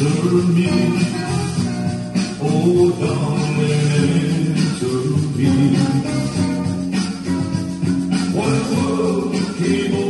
me, oh darling, to me. What world came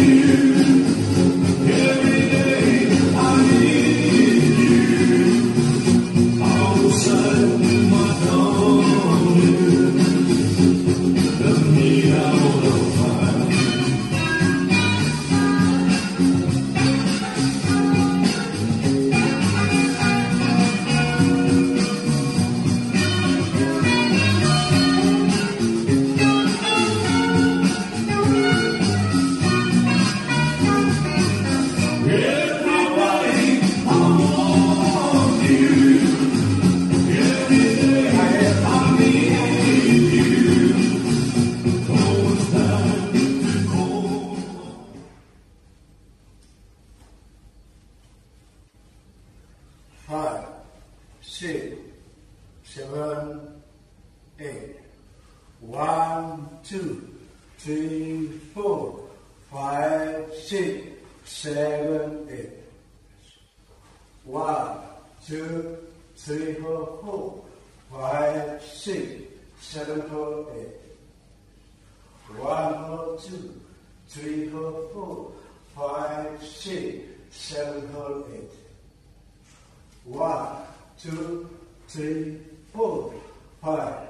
you. Eight. One, two, three, four, five, six, seven, eight. One, two, three, four, four, five, six, seven, four, eight. One, four, two, three, four, four, five, six, seven, four, eight. One, two, three, four, five,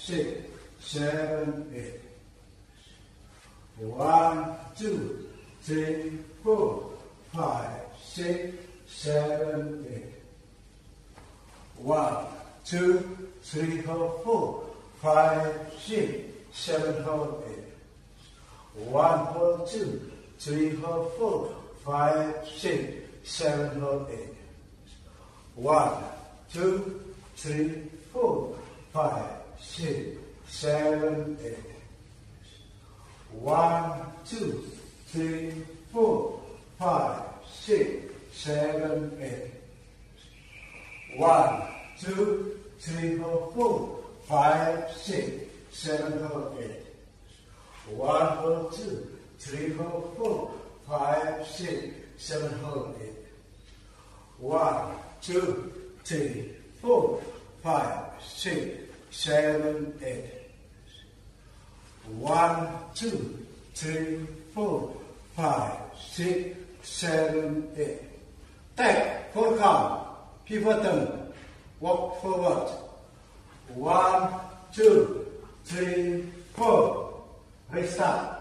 six, seven, eight. One, two, three, four, five, six, seven, eight. One, two, three, four, four, five, six, seven, four, eight. One, four, two, three, four, four, five, six, seven, four, eight. One, two, three, four, five, six, seven, eight. One, two, three, four, five, six, seven, eight. One, two, three, four, four, five, six, seven, four, eight. One, hold two, three, hold four, five, six, seven, hold eight. One, two, three, four, five, six, seven, eight. One, two, three, four, five, six, seven, eight. Back, full count. Pivot turn. Walk forward. One, two, three, four. Restart.